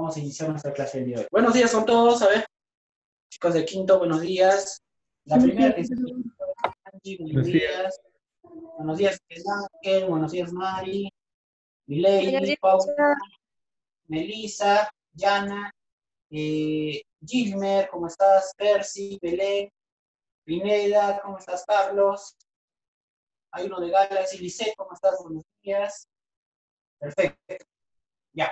Vamos a iniciar nuestra clase del día de hoy. Buenos días con todos, a ver. Chicos de quinto, buenos días. La primera que es Angie, buenos días. Buenos días, Ángel, buenos días, Mari, Miley, Paula, Melissa, Yana, eh, Gilmer, ¿cómo estás? Percy, Belén, Pineda, ¿cómo estás, Carlos? Hay uno de Galaxy, Lisette, ¿cómo estás? Buenos días. Perfecto. Ya.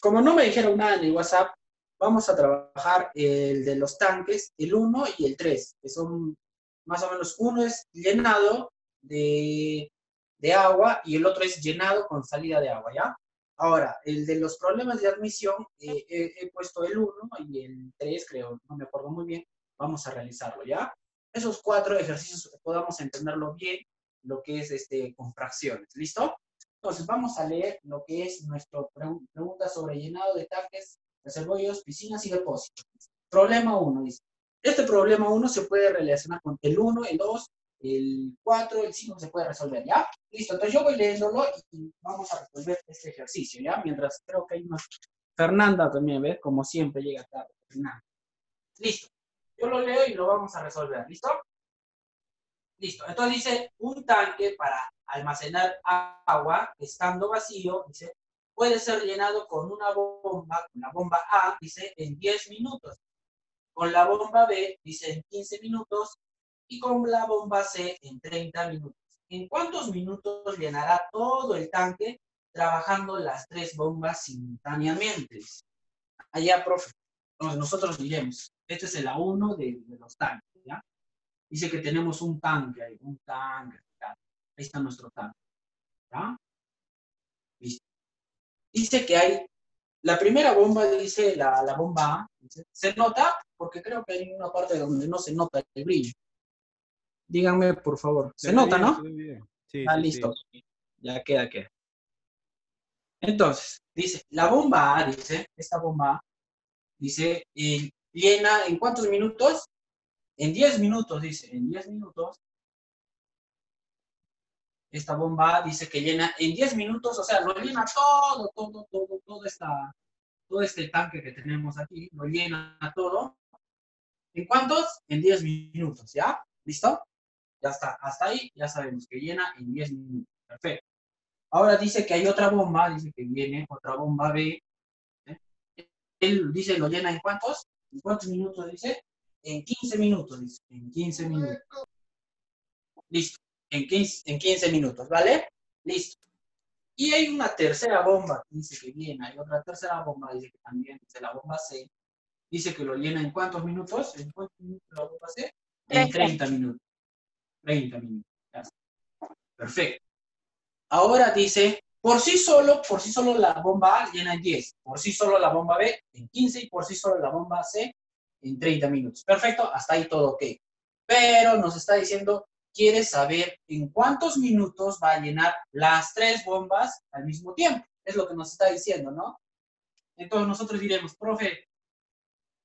Como no me dijeron nada en el WhatsApp, vamos a trabajar el de los tanques, el 1 y el 3, que son más o menos, uno es llenado de, agua y el otro es llenado con salida de agua, ¿ya? Ahora, el de los problemas de admisión, eh, he puesto el 1 y el 3, creo, no me acuerdo muy bien, vamos a realizarlo, ¿ya? Esos cuatro ejercicios podamos entenderlo bien, lo que es este, con fracciones, ¿listo? Entonces, vamos a leer lo que es nuestra pregunta sobre llenado de tanques, reservorios, piscinas y depósitos. Problema 1, dice. Este problema 1 se puede relacionar con el 1, el 2, el 4, el 5 se puede resolver, ¿ya? Listo, entonces yo voy leyéndolo y vamos a resolver este ejercicio, ¿ya? Mientras creo que hay más. Fernanda también, ¿ves? Como siempre llega tarde. Fernanda. Listo. Yo lo leo y lo vamos a resolver, ¿listo? Listo. Entonces dice, un tanque para almacenar agua, estando vacío, dice, puede ser llenado con una bomba, con la bomba A, dice, en 10 minutos. Con la bomba B, dice, en 15 minutos. Y con la bomba C, en 30 minutos. ¿En cuántos minutos llenará todo el tanque trabajando las tres bombas simultáneamente? Allá, profe. Entonces, nosotros diremos, este es el A1 de, de los tanques, ¿ya? Dice que tenemos un tanque ahí, un tanque. Ahí está nuestro tanque. ¿Ya? Listo. Dice que hay, la primera bomba, dice la, la bomba A, se nota porque creo que hay una parte donde no se nota el brillo. Díganme, por favor. Se, nota, ¿no? Sí, ah, listo. Ya queda, queda. Entonces, dice, la bomba A, dice, esta bomba A, dice, eh, llena en cuántos minutos? En 10 minutos, dice, en 10 minutos esta bomba dice que llena en 10 minutos, o sea, lo llena todo, todo, todo, todo, esta, todo este tanque que tenemos aquí, lo llena todo. ¿En cuántos? En 10 minutos, ¿ya? ¿Listo? Ya está, hasta ahí ya sabemos que llena en 10 minutos. Perfecto. Ahora dice que hay otra bomba, dice que viene otra bomba B. ¿eh? Él dice, ¿lo llena en cuántos? ¿En cuántos minutos dice? En 15 minutos, dice. En 15 minutos. Listo en 15, en 15 minutos, ¿vale? Listo. Y hay una tercera bomba, dice que viene, hay otra tercera bomba, dice que también, dice la bomba C, dice que lo llena en cuántos minutos, ¿en cuántos minutos la bomba C? En 30 minutos. 30 minutos. Perfecto. Ahora dice, por sí solo, por sí solo la bomba A llena en 10, por sí solo la bomba B en 15 y por sí solo la bomba C en 30 minutos. Perfecto, hasta ahí todo ok. Pero nos está diciendo quiere saber en cuántos minutos va a llenar las tres bombas al mismo tiempo. Es lo que nos está diciendo, ¿no? Entonces nosotros diremos, profe,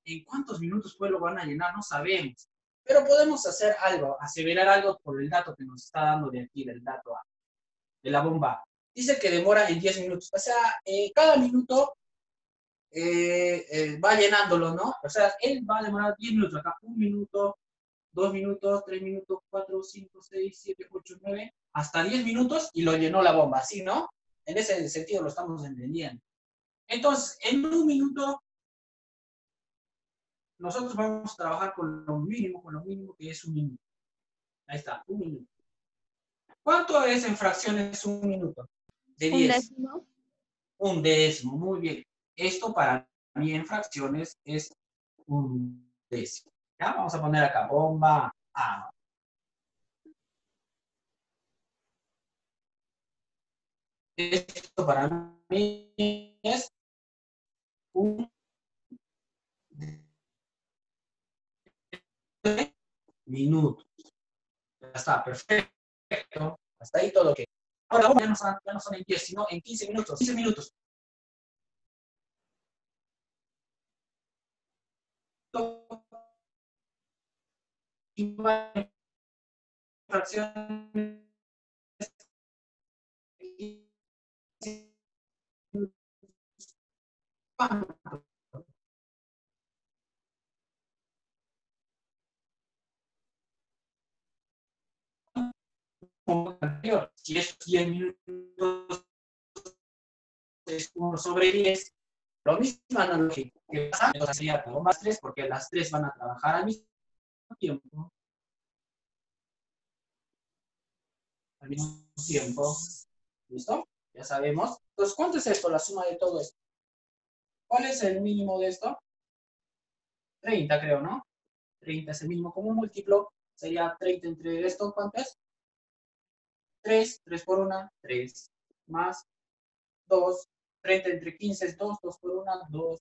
¿en cuántos minutos pues lo van a llenar? No sabemos. Pero podemos hacer algo, aseverar algo por el dato que nos está dando de aquí, del dato A, de la bomba. Dice que demora en 10 minutos. O sea, eh, cada minuto eh, eh, va llenándolo, ¿no? O sea, él va a demorar 10 minutos acá, un minuto, 2 minutos, 3 minutos, 4, 5, 6, 7, 8, 9, hasta 10 minutos y lo llenó la bomba, ¿sí, no? En ese sentido lo estamos entendiendo. Entonces, en un minuto, nosotros vamos a trabajar con lo mínimo, con lo mínimo que es un minuto. Ahí está, un minuto. ¿Cuánto es en fracciones un minuto? De 10. Un décimo. Un décimo, muy bien. Esto para mí en fracciones es un décimo. Vamos a poner acá, bomba A. Esto para mí es un minuto. Ya está, perfecto. Hasta ahí todo lo que. Ahora ya no, son, ya no son en 10, sino en 15 minutos. 15 minutos. Si es 100 minutos es 1 sobre 10, lo mismo analogía que pasa, sería más 3 porque las 3 van a trabajar al mismo tiempo. Al mismo tiempo. ¿Listo? Ya sabemos. Entonces, ¿cuánto es esto, la suma de todo esto? ¿Cuál es el mínimo de esto? 30, creo, ¿no? 30 es el mínimo como múltiplo. Sería 30 entre esto, ¿cuánto es? 3, 3 por 1, 3, más 2, 30 entre 15 es 2, 2 por 1, 2,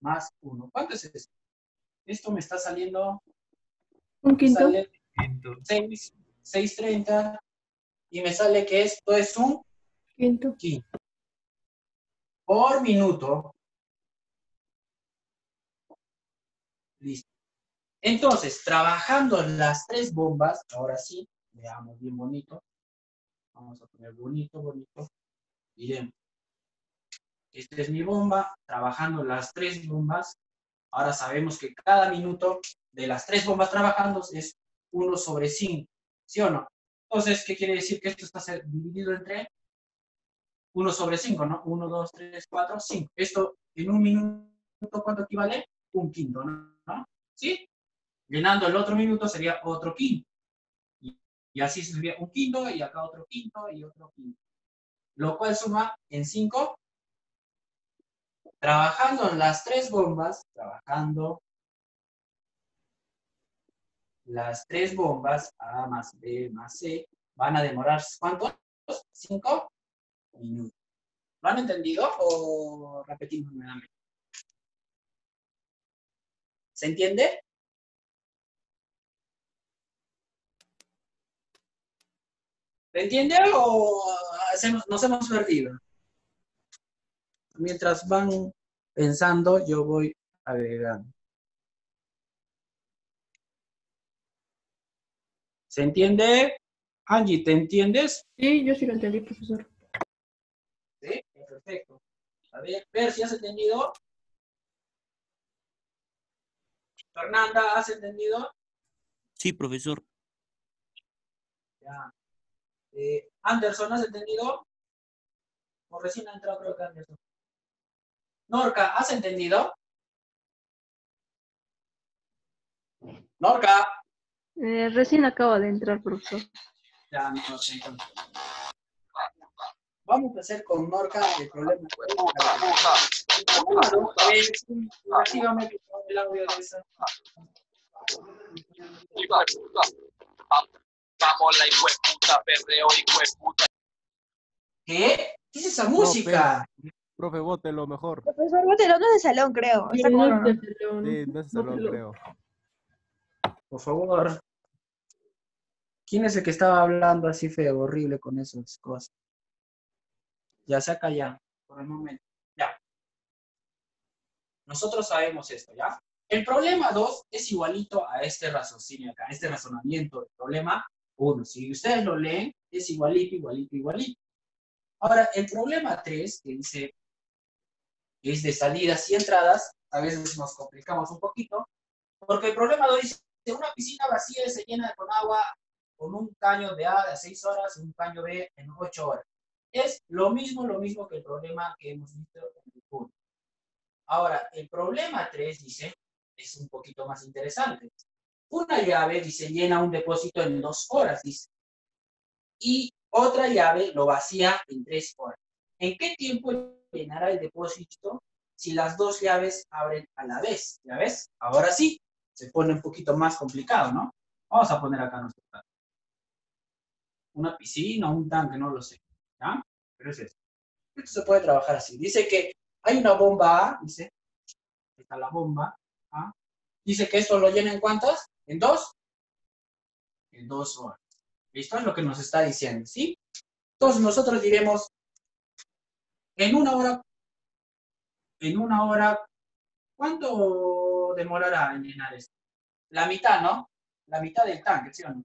más 1. ¿Cuánto es esto? Esto me está saliendo... Un quinto. Sale 6, 6.30 y me sale que esto es un Quinto. quinto. Por minuto. Listo. Entonces, trabajando las tres bombas, ahora sí, veamos bien bonito. Vamos a poner bonito, bonito. Miren. Esta es mi bomba, trabajando las tres bombas. Ahora sabemos que cada minuto de las tres bombas trabajando es 1 sobre 5. ¿Sí o no? Entonces, ¿qué quiere decir? Que esto está dividido entre 1 sobre 5, ¿no? 1, 2, 3, 4, 5. Esto en un minuto, ¿cuánto equivale? Un quinto, ¿no? ¿Sí? Llenando el otro minuto sería otro quinto. Y, y así sería un quinto y acá otro quinto y otro quinto. Lo cual suma en 5. Trabajando en las tres bombas, trabajando las tres bombas, A más B más C, van a demorar, ¿cuántos? ¿Cinco? minutos. ¿Lo han entendido o repetimos nuevamente? ¿Se entiende? ¿Se entiende o hacemos- nos hemos perdido? Mientras van pensando, yo voy agregando. ¿Se entiende? Angie, ¿te entiendes? Sí, yo sí lo entendí, profesor. Sí, perfecto. A ver, ver si has entendido. Fernanda, ¿has entendido? Sí, profesor. Ya. Eh, Anderson, ¿has entendido? O recién ha entrado, creo que Anderson. Norca, ¿has entendido? Norca. Eh, recién acabo de entrar, profesor. Ya, no. Vamos a hacer con Norca el problema. Claro, es un- actívame el audio de esa. Vamos la perreo, hijueputa. ¿Qué? ¿Qué es esa música? Profe, bótelo mejor. Profesor Botelo no es de salón, creo. Está Sí, como- no es de salón, Sí, no es no salón, te lo- creo. Por favor. ¿Quién es el que estaba hablando así feo, horrible con esas cosas? Ya saca ya, por el momento. Ya. Nosotros sabemos esto, ¿ya? El problema 2 es igualito a este raciocinio acá, este razonamiento. El problema 1, si ustedes lo leen, es igualito, igualito, igualito. Ahora, el problema 3, que dice, es de salidas y entradas, a veces nos complicamos un poquito, porque el problema 2 dice, una piscina vacía se llena con agua con un caño de A de 6 horas y un caño B en 8 horas. Es lo mismo, lo mismo que el problema que hemos visto en el punto. Ahora, el problema 3 dice, es un poquito más interesante. Una llave, dice, llena un depósito en 2 horas, dice. Y otra llave lo vacía en 3 horas. ¿En qué tiempo llenará el depósito si las dos llaves abren a la vez? ¿Ya ves? Ahora sí, se pone un poquito más complicado, ¿no? Vamos a poner acá nuestro tanque. Una piscina, un tanque, no lo sé. ¿Ya? Pero es eso. Esto se puede trabajar así. Dice que hay una bomba A, dice. Está la bomba A. Dice que esto lo llena en cuántas? ¿En dos? En dos horas. ¿Listo? Es lo que nos está diciendo, ¿sí? Entonces nosotros diremos, en una hora, en una hora, ¿cuánto demorará en llenar esto? La mitad, ¿no? La mitad del tanque, ¿sí o no?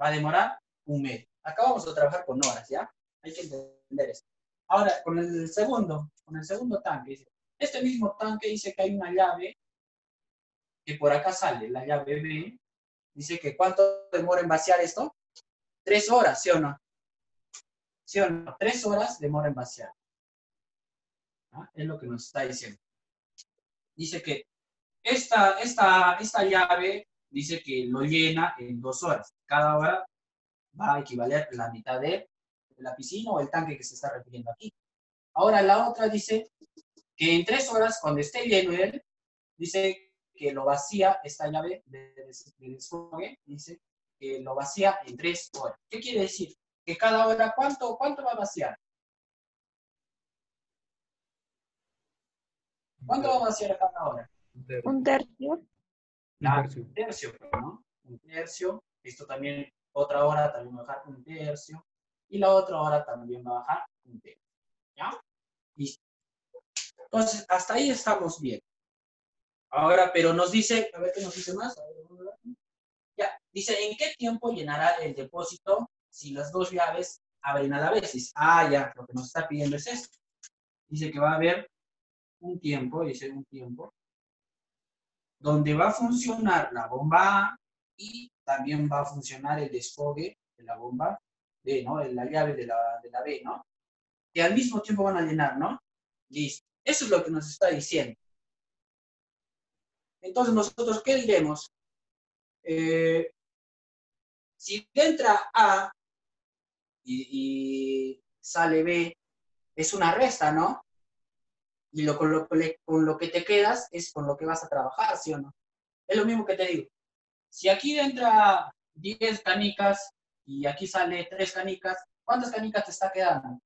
Va a demorar un mes. Acá vamos a trabajar con horas, ¿ya? Hay que entender esto. Ahora, con el segundo, con el segundo tanque, este mismo tanque dice que hay una llave que por acá sale, la llave B. Dice que cuánto demora en vaciar esto? Tres horas, ¿sí o no? ¿Sí o no? Tres horas demora en vaciar. ¿Ah? Es lo que nos está diciendo. Dice que esta, esta, esta llave dice que lo llena en dos horas. Cada hora va a equivaler la mitad de la piscina o el tanque que se está refiriendo aquí. Ahora la otra dice que en tres horas, cuando esté lleno él, dice que lo vacía, esta llave de, desfogue, dice que lo vacía en tres horas. ¿Qué quiere decir? Que cada hora, ¿cuánto, cuánto va a vaciar? ¿Cuánto va a vaciar cada hora? Un tercio. un tercio, ¿no? Un tercio. Esto también, otra hora también va a bajar un tercio. Y la otra hora también va a bajar un tercio. ¿Ya? Listo. Entonces, hasta ahí estamos bien. Ahora, pero nos dice, a ver qué nos dice más. Ya, dice, ¿en qué tiempo llenará el depósito si las dos llaves abren a la vez? ah, ya, lo que nos está pidiendo es esto. Dice que va a haber un tiempo, dice un tiempo, donde va a funcionar la bomba A y también va a funcionar el desfogue de la bomba B, ¿no? La llave de la, de la B, ¿no? Que al mismo tiempo van a llenar, ¿no? Listo. Eso es lo que nos está diciendo. Entonces, nosotros, ¿qué diremos? Eh, si entra A y, sale B, es una resta, ¿no? Y lo, con, lo, con lo que te quedas es con lo que vas a trabajar, ¿sí o no? Es lo mismo que te digo. Si aquí entra 10 canicas y aquí sale 3 canicas, ¿cuántas canicas te está quedando?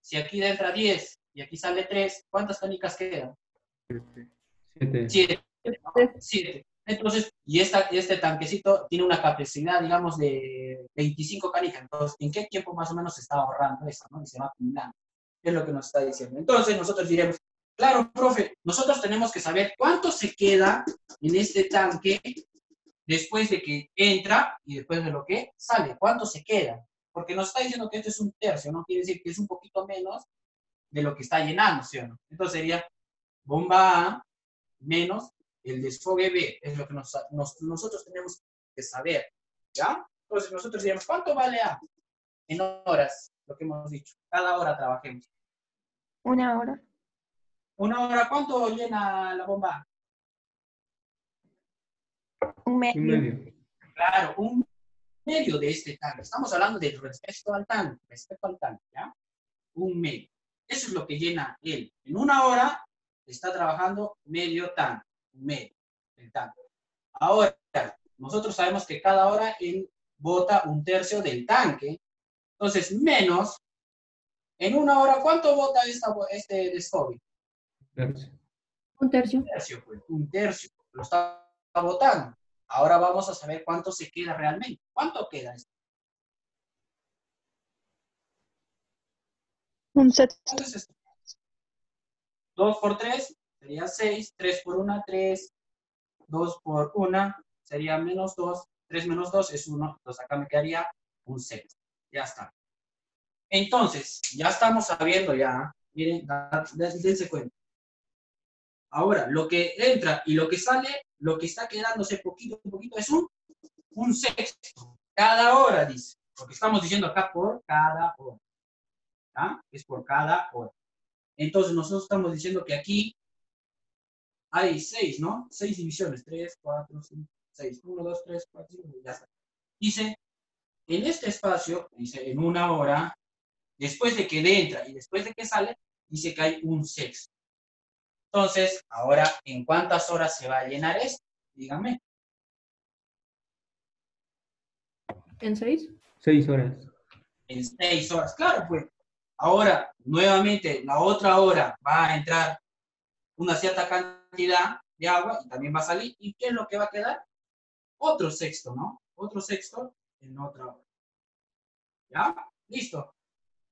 Si aquí entra 10 y aquí sale 3, ¿cuántas canicas quedan? 7. 7. Entonces, y esta, este tanquecito tiene una capacidad, digamos, de 25 canicas. Entonces, ¿en qué tiempo más o menos se está ahorrando eso? ¿no? Y se va acumulando. Es lo que nos está diciendo. Entonces, nosotros diremos, claro, profe, nosotros tenemos que saber cuánto se queda en este tanque después de que entra y después de lo que sale. ¿Cuánto se queda? Porque nos está diciendo que esto es un tercio, ¿no? Quiere decir que es un poquito menos de lo que está llenando, ¿sí o no? Entonces sería bomba A menos el desfogue B, es lo que nosotros tenemos que saber, ¿ya? Entonces nosotros diríamos, ¿cuánto vale A? En horas, lo que hemos dicho. Cada hora trabajemos. Una hora. Una hora, ¿cuánto llena la bomba? Un medio. Un medio. Claro, un medio de este tanque. Estamos hablando de respecto al tanque, respecto al tanque, ¿ya? Un medio. Eso es lo que llena él. En una hora está trabajando medio tanque, medio, el tanque. Ahora, nosotros sabemos que cada hora él bota un tercio del tanque. Entonces, menos, en una hora, ¿cuánto bota esta, este desfogue? Un tercio. Un tercio, pues, un tercio. Lo está botando. Ahora vamos a saber cuánto se queda realmente. ¿Cuánto queda esto? Un set. ¿Cuánto es esto? 2 por 3 sería 6, 3 por 1, 3, 2 por 1 sería menos 2, 3 menos 2 es 1, entonces acá me quedaría un 6. Ya está. Entonces, ya estamos sabiendo ya, miren, dense cuenta. Ahora, lo que entra y lo que sale, lo que está quedándose poquito a poquito es un, un sexto. Cada hora, dice. Porque estamos diciendo acá por cada hora. ¿Ah? Es por cada hora. Entonces nosotros estamos diciendo que aquí hay seis, ¿no? Seis divisiones. Tres, cuatro, cinco, seis. Uno, dos, tres, cuatro, cinco, ya está. Dice, en este espacio, dice, en una hora, después de que entra y después de que sale, dice que hay un sexto. Entonces, ahora, ¿en cuántas horas se va a llenar esto? Díganme. ¿En seis? Seis horas. En seis horas, claro, pues. Ahora, nuevamente, la otra hora va a entrar una cierta cantidad de agua y también va a salir. ¿Y qué es lo que va a quedar? Otro sexto, ¿no? Otro sexto en otra hora. ¿Ya? Listo.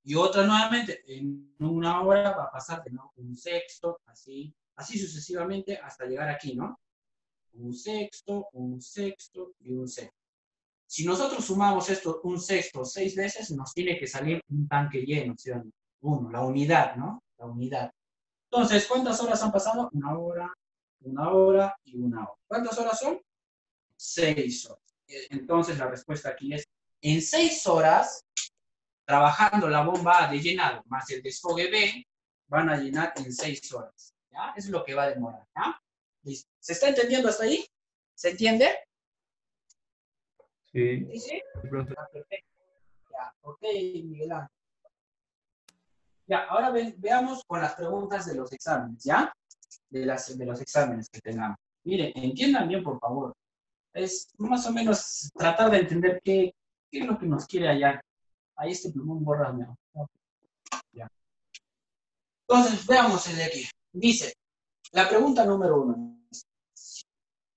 Y otra nuevamente, en una hora va a pasar de ¿no? un sexto, así, así sucesivamente hasta llegar aquí, ¿no? Un sexto, un sexto y un sexto. Si nosotros sumamos esto un sexto seis veces, nos tiene que salir un tanque lleno, ¿sí Uno, la unidad, ¿no? La unidad. Entonces, ¿cuántas horas han pasado? Una hora, una hora y una hora. ¿Cuántas horas son? Seis horas. Entonces, la respuesta aquí es, en seis horas, trabajando la bomba A de llenado más el desfogue B, van a llenar en seis horas. ¿Ya? Es lo que va a demorar. ¿ya? Listo. ¿Se está entendiendo hasta ahí? ¿Se entiende? Sí. ¿Sí? sí? Ah, perfecto. Ya, ok, Miguel Ángel. Ya, ahora ve- veamos con las preguntas de los exámenes, ¿ya? De, las, de los exámenes que tengamos. Miren, entiendan bien, por favor. Es más o menos tratar de entender qué, qué es lo que nos quiere hallar. Ahí este plumón borra, ¿no? Ya. Entonces, veamos el de aquí. Dice, la pregunta número uno.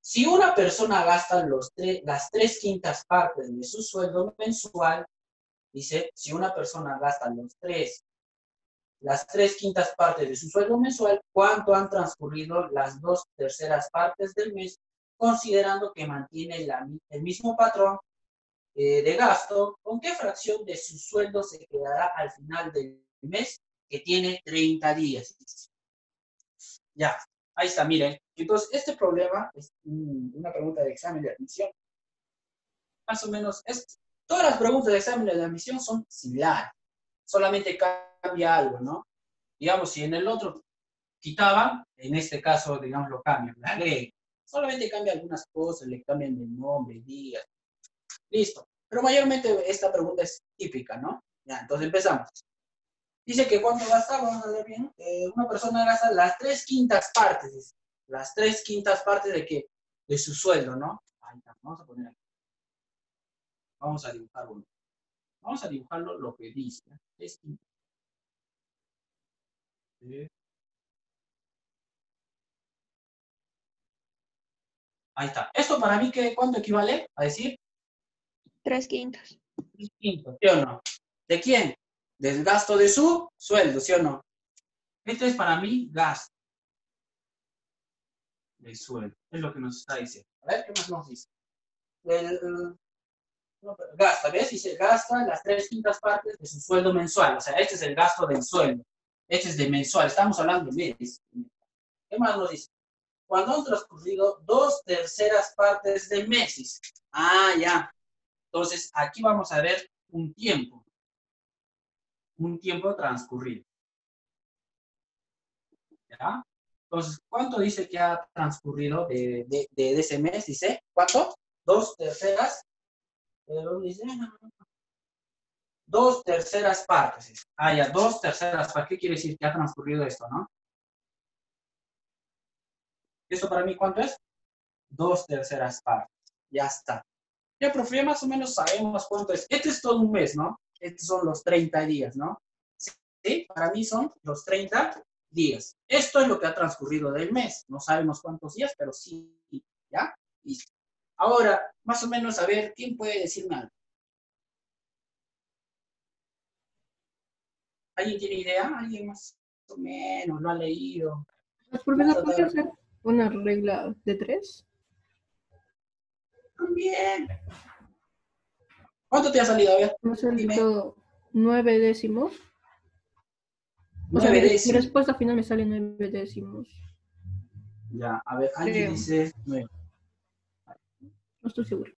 Si una persona gasta los tre- las tres quintas partes de su sueldo mensual, dice, si una persona gasta los tres, las tres quintas partes de su sueldo mensual, ¿cuánto han transcurrido las dos terceras partes del mes, considerando que mantiene la el mismo patrón eh, de gasto? ¿Con qué fracción de su sueldo se quedará al final del mes que tiene 30 días? Ya, ahí está, miren. Entonces, este problema es un- una pregunta de examen de admisión. Más o menos, es, todas las preguntas de examen de admisión son similares. Solamente cambia algo, ¿no? Digamos, si en el otro quitaban, en este caso, digamos, lo cambian, la ley. Solamente cambia algunas cosas, le cambian el nombre, días. Listo. Pero mayormente esta pregunta es típica, ¿no? Ya, entonces empezamos. Dice que cuánto gasta, vamos a ver bien, eh, una persona gasta las tres quintas partes, las tres quintas partes de qué? De su sueldo, ¿no? Ahí está, vamos a poner aquí. Vamos a dibujar. Vamos a dibujarlo lo que dice. ¿eh? Ahí está. ¿Esto para mí qué, cuánto equivale? A decir, Tres quintos. tres quintos, ¿sí o no? ¿De quién? Del gasto de su sueldo, ¿sí o no? Este es para mí gasto. De sueldo. Es lo que nos está diciendo. A ver, ¿qué más nos dice? Gasta, ¿ves? Dice, gasta las tres quintas partes de su sueldo mensual. O sea, este es el gasto del sueldo. Este es de mensual. Estamos hablando de mes. ¿Qué más nos dice? Cuando han transcurrido dos terceras partes del mes. Ah, ya. Entonces, aquí vamos a ver un tiempo. Un tiempo transcurrido. ¿Ya? Entonces, ¿cuánto dice que ha transcurrido de, de- ese mes? Dice, ¿cuánto? Dos terceras. eh, ¿dónde dice? Dos terceras partes. Ah, ya, dos terceras partes. ¿Qué quiere decir que ha transcurrido esto, no? ¿Esto para mí cuánto es? Dos terceras partes. Ya está. Ya, profe, ya más o menos sabemos cuánto es. Este es todo un mes, ¿no? Estos son los 30 días, ¿no? ¿Sí? Para mí son los 30 días. Esto es lo que ha transcurrido del mes. No sabemos cuántos días, pero sí, ¿ya? Listo. Ahora, más o menos, a ver, ¿quién puede decirme algo? ¿Alguien tiene idea? ¿Alguien más o menos lo ha leído? Pues, profesor, ¿puede hacer una regla de tres? También. ¿Cuánto te ha salido? A ver, Me ha salido nueve décimos. O sea, nueve mi- mi décimos. respuesta final me sale nueve décimos. Ya, a ver, alguien Creo. dice nueve. No estoy seguro.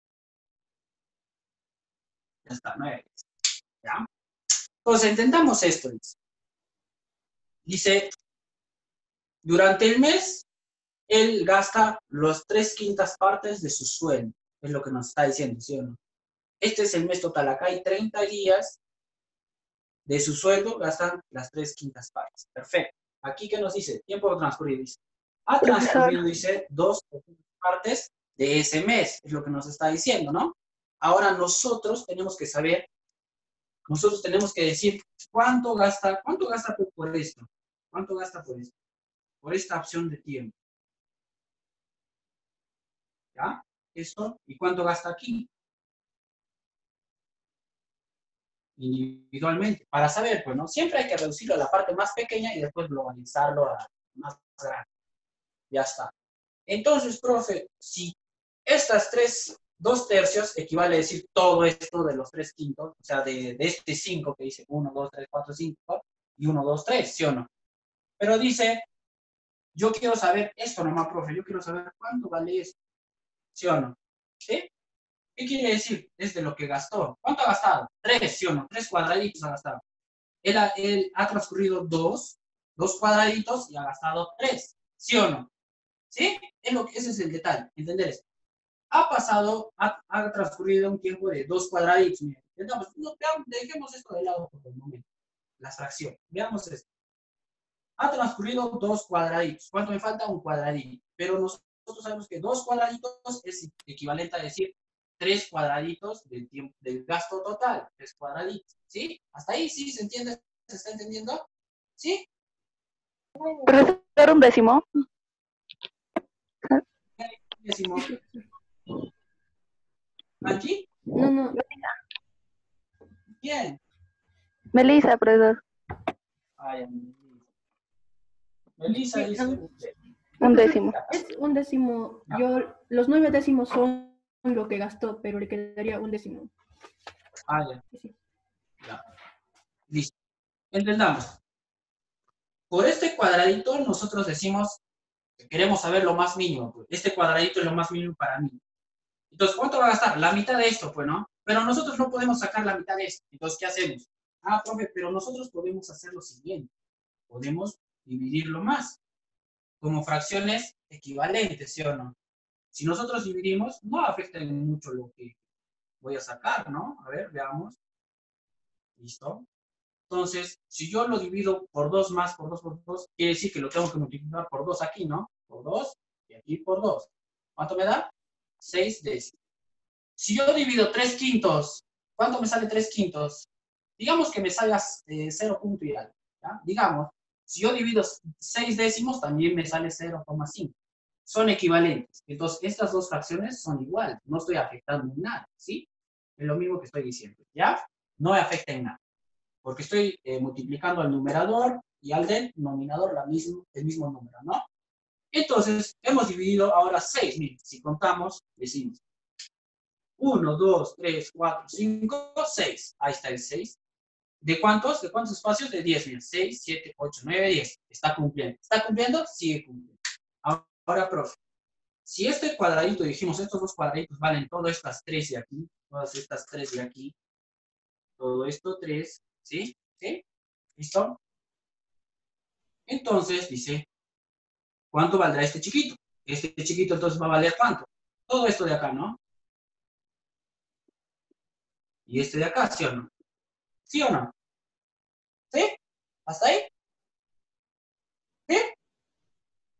Ya está, nueve. ¿Ya? Entonces, intentamos esto. Dice. Dice, durante el mes, él gasta las tres quintas partes de su sueldo. Es lo que nos está diciendo, ¿sí o no? Este es el mes total. Acá hay 30 días de su sueldo, gastan las tres quintas partes. Perfecto. Aquí, ¿qué nos dice? Tiempo transcurrido. Dice, ha Profesor. transcurrido, dice, dos partes de ese mes. Es lo que nos está diciendo, ¿no? Ahora nosotros tenemos que saber, nosotros tenemos que decir cuánto gasta, cuánto gasta por, por esto, cuánto gasta por esto, por esta opción de tiempo. ¿Ya? Esto, ¿y cuánto gasta aquí? Individualmente, para saber, pues, ¿no? Siempre hay que reducirlo a la parte más pequeña y después globalizarlo a más grande. Ya está. Entonces, profe, si estas tres, dos tercios equivale a decir todo esto de los tres quintos, o sea, de, de este cinco que dice uno, dos, tres, cuatro, cinco, y uno, dos, tres, ¿sí o no? Pero dice, yo quiero saber esto nomás, profe, yo quiero saber cuánto vale esto. ¿Sí o no? ¿Sí? ¿Qué quiere decir? Es de lo que gastó. ¿Cuánto ha gastado? Tres, ¿sí o no? Tres cuadraditos ha gastado. Él ha, transcurrido dos, dos cuadraditos y ha gastado tres, ¿sí o no? ¿Sí? Es lo que, ese es el detalle, ¿entender eso? Ha pasado, ha, transcurrido un tiempo de dos cuadraditos. Mira, Entonces, no, dejemos esto de lado por el momento, la fracción. Veamos esto. Ha transcurrido dos cuadraditos. ¿Cuánto me falta? Un cuadradito. Pero nosotros sabemos que dos cuadraditos es equivalente a decir tres cuadraditos del tiempo del gasto total. Tres cuadraditos. ¿Sí? ¿Hasta ahí sí se entiende? ¿Se está entendiendo? ¿Sí? Profesor, un décimo. Décimo. ¿Aquí? No, no, ¿Quién? Melissa, profesor. Ay, Melissa dice. ah. Un décimo. es un décimo. Yo, los nueve décimos son lo que gastó, pero le quedaría un décimo. Ah, ya. Sí. Ya. Listo. Entendamos. Por este cuadradito nosotros decimos que queremos saber lo más mínimo. pues. Este cuadradito es lo más mínimo para mí. Entonces, ¿cuánto va a gastar? La mitad de esto, pues, ¿no? Pero nosotros no podemos sacar la mitad de esto. Entonces, ¿qué hacemos? Ah, profe, pero nosotros podemos hacer lo siguiente. Podemos dividirlo más. Como fracciones equivalentes, ¿sí o no? Si nosotros dividimos, no afecta mucho lo que voy a sacar, ¿no? A ver, veamos. ¿Listo? Entonces, si yo lo divido por 2 más por 2 por 2, quiere decir que lo tengo que multiplicar por 2 aquí, ¿no? Por 2 y aquí por 2. ¿Cuánto me da? 6 décimos. Si yo divido 3 quintos, ¿cuánto me sale 3 quintos? Digamos que me salgas 0 punto y algo, ¿ya? Digamos, si yo divido 6 décimos, también me sale 0,5. Son equivalentes. Entonces, estas dos fracciones son iguales. No estoy afectando en nada, ¿sí? Es lo mismo que estoy diciendo, ¿ya? No me afecta en nada porque estoy eh, multiplicando al numerador y al denominador la mismo, el mismo número, ¿no? Entonces, hemos dividido ahora 6. Miren, si contamos, decimos 1, 2, 3, 4, 5, 6. Ahí está el 6. ¿De cuántos? ¿De cuántos espacios? De 10. Miren, 6, 7, 8, 9, 10. Está cumpliendo. ¿Está cumpliendo? Sigue cumpliendo. Ahora, profe, si este cuadradito, dijimos, estos dos cuadraditos valen todas estas 3 de aquí, todas estas 3 de aquí, todo esto 3, ¿Sí? ¿Sí? ¿Listo? Entonces dice, ¿cuánto valdrá este chiquito? Este chiquito entonces va a valer cuánto? Todo esto de acá, ¿no? Y este de acá, ¿sí o no? ¿Sí o no? ¿Sí? ¿Hasta ahí? ¿Sí?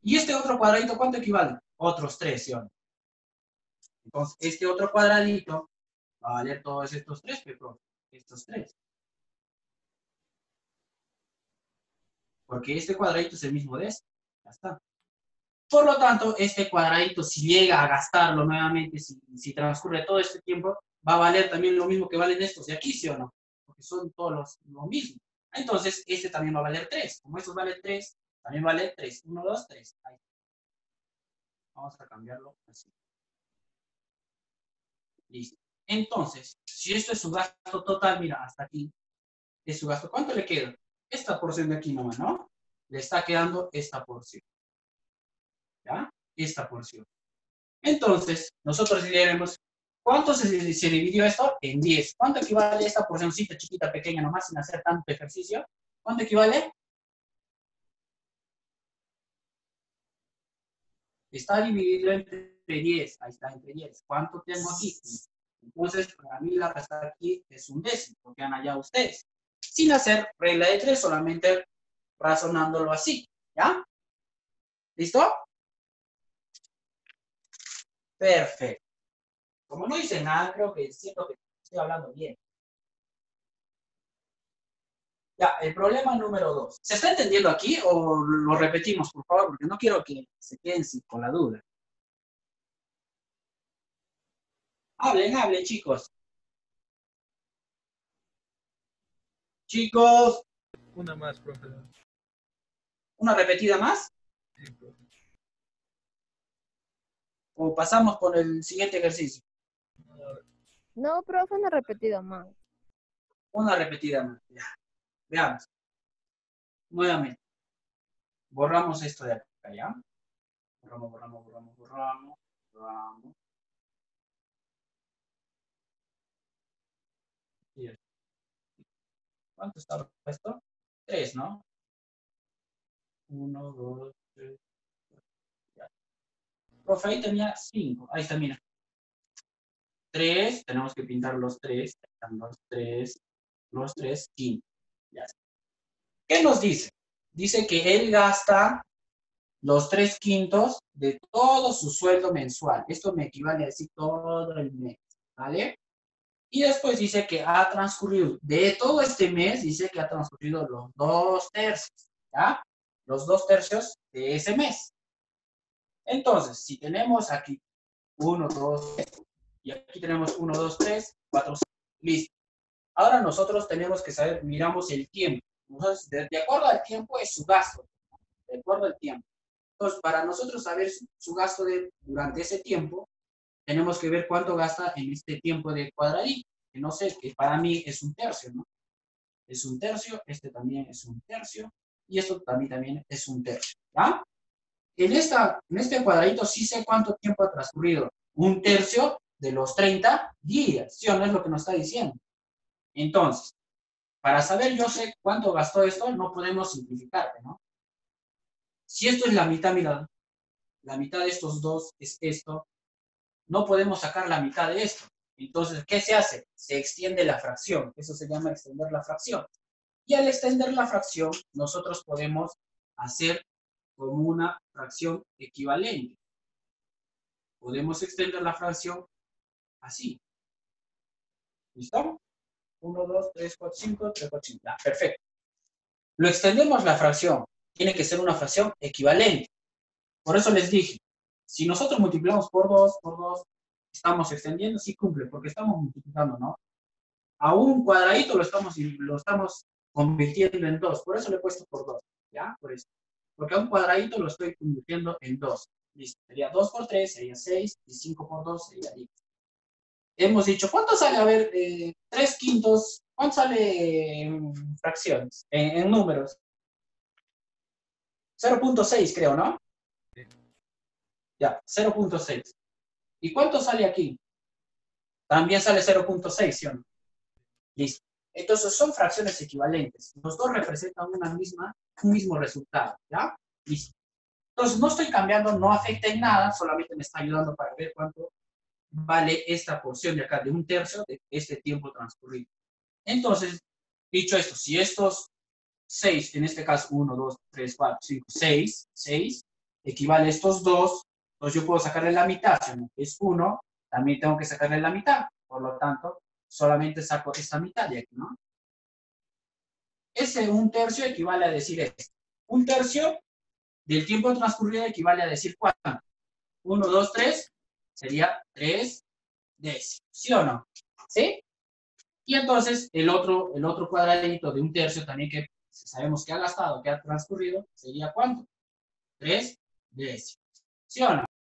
¿Y este otro cuadradito cuánto equivale? Otros tres, ¿sí o no? Entonces, este otro cuadradito va a valer todos estos tres, pero estos tres. porque este cuadradito es el mismo de este. Ya está. Por lo tanto, este cuadradito, si llega a gastarlo nuevamente, si, si transcurre todo este tiempo, va a valer también lo mismo que valen estos de aquí, ¿sí o no? Porque son todos los, lo mismo. Entonces, este también va a valer 3. Como estos valen 3, también vale 3. 1, 2, 3. Ahí. Vamos a cambiarlo así. Listo. Entonces, si esto es su gasto total, mira, hasta aquí, es su gasto. ¿Cuánto le queda? esta porción de aquí nomás, ¿no? Le está quedando esta porción. ¿Ya? Esta porción. Entonces, nosotros diremos, ¿cuánto se, dividió esto? En 10. ¿Cuánto equivale esta porcióncita chiquita, pequeña, nomás, sin hacer tanto ejercicio? ¿Cuánto equivale? Está dividido entre 10. Ahí está, entre 10. ¿Cuánto tengo aquí? Entonces, para mí la respuesta aquí es un décimo, porque han allá ustedes sin hacer regla de tres, solamente razonándolo así, ¿ya? ¿Listo? Perfecto. Como no hice nada, creo que siento que estoy hablando bien. Ya, el problema número dos. ¿Se está entendiendo aquí o lo repetimos, por favor? Porque no quiero que se queden sin- con la duda. Hablen, hablen, chicos. Chicos, Una más, profesor. una repetida más Sí, profe. o pasamos con el siguiente ejercicio. No, profe, una repetida más. Una repetida más. Ya. Veamos. Nuevamente. Borramos esto de acá, ¿ya? Borramos, borramos, borramos, borramos, borramos. ¿Cuánto estaba esto? Tres, ¿no? Uno, dos, tres. ya. Profe, ahí tenía cinco. Ahí está, mira. Tres, tenemos que pintar los tres. Ahí están los tres, los tres, quinto. Ya está. ¿Qué nos dice? Dice que él gasta los tres quintos de todo su sueldo mensual. Esto me equivale a decir todo el mes, ¿vale? Y después dice que ha transcurrido, de todo este mes, dice que ha transcurrido los dos tercios, ¿ya? Los dos tercios de ese mes. Entonces, si tenemos aquí 1, 2, 3, y aquí tenemos 1, 2, 3, 4, 5, listo. Ahora nosotros tenemos que saber, miramos el tiempo. Entonces, de, de acuerdo al tiempo es su gasto, de acuerdo al tiempo. Entonces, para nosotros saber su, su gasto de, durante ese tiempo, tenemos que ver cuánto gasta en este tiempo de cuadradito, que no sé, que para mí es un tercio, ¿no? Es un tercio, este también es un tercio, y esto también, también es un tercio, ¿ya? En, esta, en este cuadradito sí sé cuánto tiempo ha transcurrido. Un tercio de los 30 días, ¿sí o no es lo que nos está diciendo? Entonces, para saber yo sé cuánto gastó esto, no podemos simplificar, ¿no? Si esto es la mitad, mira, la mitad de estos dos es esto, no podemos sacar la mitad de esto. Entonces, ¿qué se hace? Se extiende la fracción. Eso se llama extender la fracción. Y al extender la fracción, nosotros podemos hacer como una fracción equivalente. Podemos extender la fracción así. ¿Listo? 1, 2, 3, 4, 5, 3, 4, 5. Ya, perfecto. Lo extendemos la fracción. Tiene que ser una fracción equivalente. Por eso les dije, si nosotros multiplicamos por 2, por 2, estamos extendiendo, sí cumple, porque estamos multiplicando, ¿no? A un cuadradito lo estamos, lo estamos convirtiendo en 2, por eso le he puesto por 2, ¿ya? Por eso. Porque a un cuadradito lo estoy convirtiendo en 2. Listo, sería 2 por 3, sería 6, y 5 por 2 sería 10. Hemos dicho, ¿cuánto sale? A ver, eh, 3 quintos, ¿cuánto sale en fracciones, en, en números? 0.6 creo, ¿no? Ya, 0.6. ¿Y cuánto sale aquí? También sale 0.6, ¿sí o no? Listo. Entonces son fracciones equivalentes. Los dos representan una misma, un mismo resultado, ¿ya? Listo. Entonces no estoy cambiando, no afecta en nada, solamente me está ayudando para ver cuánto vale esta porción de acá, de un tercio de este tiempo transcurrido. Entonces, dicho esto, si estos 6, en este caso 1, 2, 3, 4, 5, 6, 6, equivale a estos dos, entonces yo puedo sacarle la mitad, si es 1, también tengo que sacarle la mitad, por lo tanto, solamente saco esta mitad de aquí, ¿no? Ese un tercio equivale a decir esto. Un tercio del tiempo transcurrido equivale a decir cuánto. 1, 2, 3, sería 3 décimos, ¿sí o no? ¿Sí? Y entonces el otro, el otro cuadradito de un tercio también que sabemos que ha gastado, que ha transcurrido, sería cuánto? 3 décimos. ¿Sí o no?